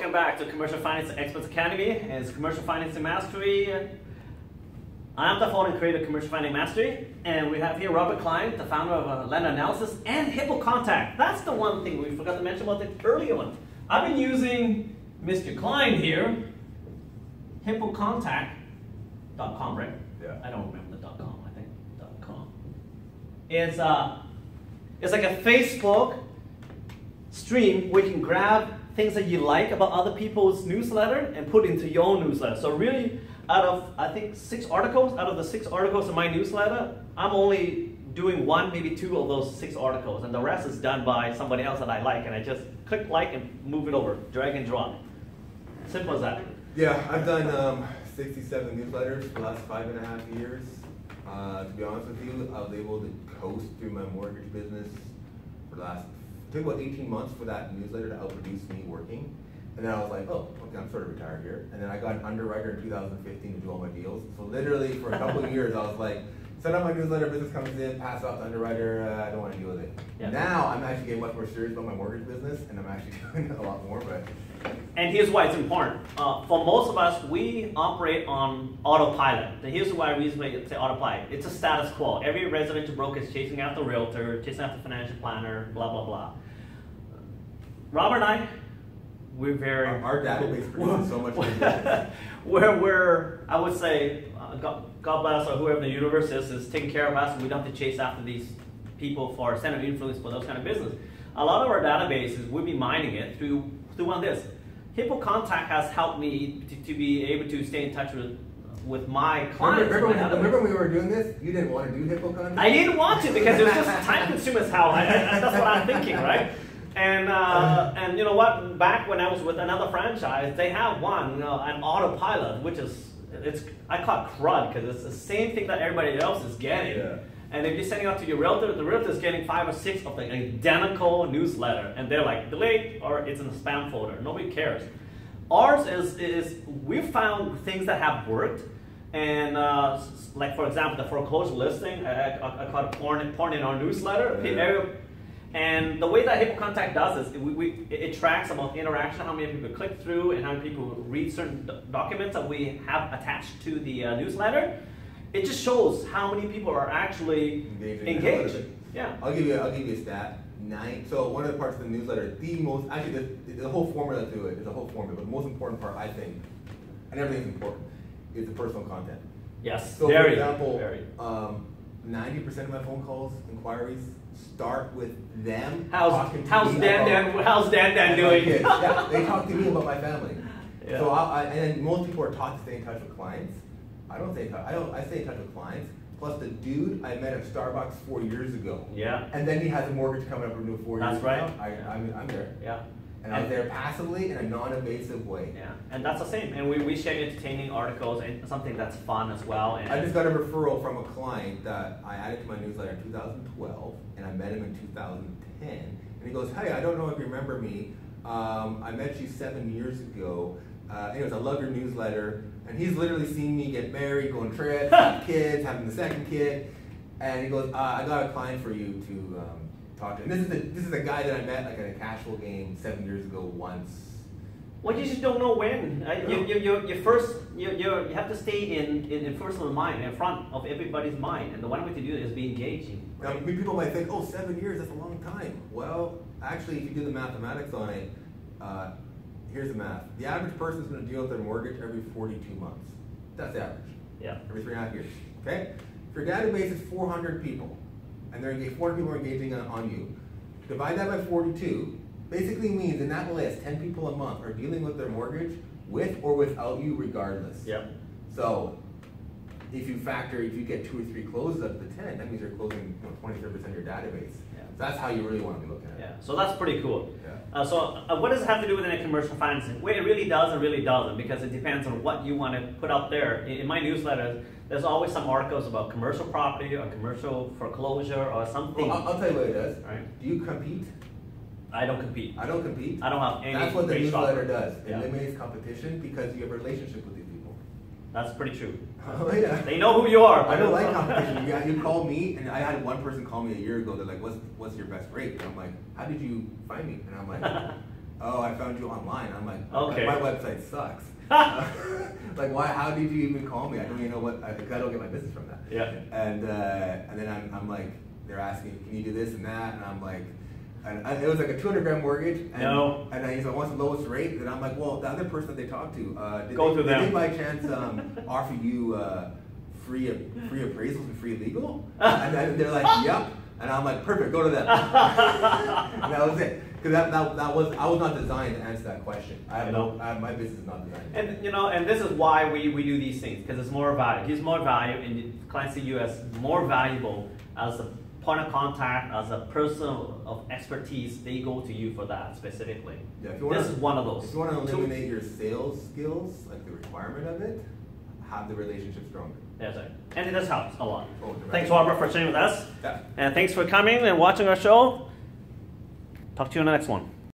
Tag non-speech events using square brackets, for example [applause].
welcome back to Commercial Finance Experts Academy. It's Commercial Finance Mastery. I'm the founder and creator of Commercial Finance Mastery, and we have here Robert Klein, the founder of uh, Lender Analysis and Hippo Contact. That's the one thing we forgot to mention about the earlier one. I've been using Mr. Klein here, hippocontact.com, right? Yeah. I don't remember the .com. I think .com. It's uh, it's like a Facebook stream where you can grab things that you like about other people's newsletter and put into your own newsletter. So really, out of I think six articles, out of the six articles in my newsletter, I'm only doing one, maybe two of those six articles, and the rest is done by somebody else that I like, and I just click like and move it over, drag and drop. Simple as that. Yeah, I've done um, 67 newsletters for the last five and a half years. Uh, to be honest with you, I was able to coast through my mortgage business it took about 18 months for that newsletter to outproduce me working. And then I was like, oh, okay, I'm sort of retired here. And then I got an underwriter in 2015 to do all my deals. So literally for a couple of [laughs] years, I was like, send out my newsletter, business comes in, pass off to underwriter, uh, I don't want to deal with it. Yeah. Now I'm actually getting much more serious about my mortgage business, and I'm actually [laughs] doing a lot more, but And here's why it's important. Uh, for most of us, we operate on autopilot. And here's why reason why say autopilot. It's a status quo. Every residential broker is chasing after the realtor, chasing after financial planner, blah blah blah. Robert and I, we're very Our- our database produces so much [laughs] we're, we're I would say uh, God, God bless or whoever the universe is is taking care of us, and we don't have to chase after these people for center of influence for those kind of business. A lot of our databases, we'll be mining it through through one of this. Hippo Contact has helped me to, to be able to stay in touch with with my clients. Remember, remember, remember when we were doing this? You didn't want to do hippo content? I didn't want to because it was just [laughs] time consuming as hell. I, I, that's what I'm thinking, right? And uh, and you know what? Back when I was with another franchise, they have one, you know, an autopilot, which is it's I call it crud because it's the same thing that everybody else is getting. Yeah. And if you're sending out to your realtor, the realtor is getting five or six of the identical newsletter, and they're like delete or it's in the spam folder. Nobody cares. Ours is is we've found things that have worked, and uh, like for example, the foreclosure listing. I, I, I call it porn, porn in our newsletter. Yeah. Every- And the way that Hippo Contact does is we, we, it it tracks about interaction, how many people click through, and how many people read certain do- documents that we have attached to the uh, newsletter. It just shows how many people are actually Engaging. engaged. Yeah. I'll give you. I'll give you a stat. Nine. So one of the parts of the newsletter, the most actually the, the whole formula to it is a whole formula, but the most important part I think, and everything's important, is the personal content. Yes. So very. for example, um, ninety percent of my phone calls, inquiries start with them How's talking to how's Dan Dan how's Dan Dan doing? kids. [laughs] yeah, they talk to me about my family. Yeah. So I, I, and then most people are taught to stay in touch with clients. I don't stay in touch. I don't. I stay in touch with clients. Plus the dude I met at Starbucks four years ago. Yeah. And then he has a mortgage coming up renew four That's years right. from now. I, I'm, I'm there. Yeah. And I'm there passively in a non-invasive way. Yeah, and that's the same. And we, we share entertaining articles and something that's fun as well. And I just got a referral from a client that I added to my newsletter in 2012, and I met him in 2010. And he goes, "Hey, I don't know if you remember me. Um, I met you seven years ago. Uh, anyways, I love your newsletter." And he's literally seen me get married, go on trips, [laughs] have kids, having the second kid. And he goes, uh, "I got a client for you to um, talk to." And this is a, this is a guy that I met like at a casual game seven years ago once. well, you just don't know when. Uh, you, you, you, you first you, you, you have to stay in, in, in first of the mind, in front of everybody's mind. And the one way to do it is be engaging. Now, right? people might think, oh, seven years, that's a long time. Well, actually, if you do the mathematics on it, uh, here's the math. The average person is going to deal with their mortgage every 42 months. That's the average, Yeah. every three and a half years. Okay? If your database is 400 people, and they're engaged, 400 people are engaging on, on you, divide that by 42, basically means in that list, 10 people a month are dealing with their mortgage with or without you regardless. Yep. So if you factor, if you get two or three closes out of the 10, that means you're closing you know, 20, 30% of your database. Yeah. That's how you really want to be looking at it. Yeah. So that's pretty cool. Yeah. Uh, so uh, what does it have to do with any commercial financing? Well, it really does and really doesn't because it depends on what you want to put out there. In, in my newsletter, there's always some articles about commercial property or commercial foreclosure or something. Well, I'll, I'll tell you what it does. Right. Do you compete? I don't compete. I don't compete. I don't have any. That's what the newsletter does. It Yeah. eliminates competition because you have a relationship with these. That's pretty true. [laughs] Oh yeah. They know who you are. I don't like competition. [laughs] Yeah, you call me, and I had one person call me a year ago. They're like, "What's what's your best rate?" And I'm like, "How did you find me?" And I'm like, [laughs] oh, I found you online. I'm like, Okay. my website sucks. like, why? How did you even call me? I don't even know what. I, I don't get my business from that. Yeah. And uh, and then I'm, I'm like, they're asking, can you do this and that? And I'm like, and, and it was like a 200 grand mortgage. And, No. And I, he's like, what's the lowest rate? And I'm like, well, the other person that they talked to, uh, did, Go they, to did they by [laughs] chance um, offer you uh, free free appraisals and free legal? [laughs] and then they're like, yep. And I'm like, perfect, go to them. [laughs] and that was it. Because that, that, that was I was not designed to answer that question. I have no, know. I my business is not designed. And you know, and this is why we, we do these things because it's more value. Gives more value, and the clients see you as more valuable as a point of contact, as a person of expertise. They go to you for that specifically. Yeah, if you wanna- this is one of those. If you want to eliminate your sales skills, like the requirement of it, have the relationship stronger. That's right. And it does help a lot. Oh. Thanks, Robert, for sharing with us. Yeah. And thanks for coming and watching our show. Talk to you on the next one.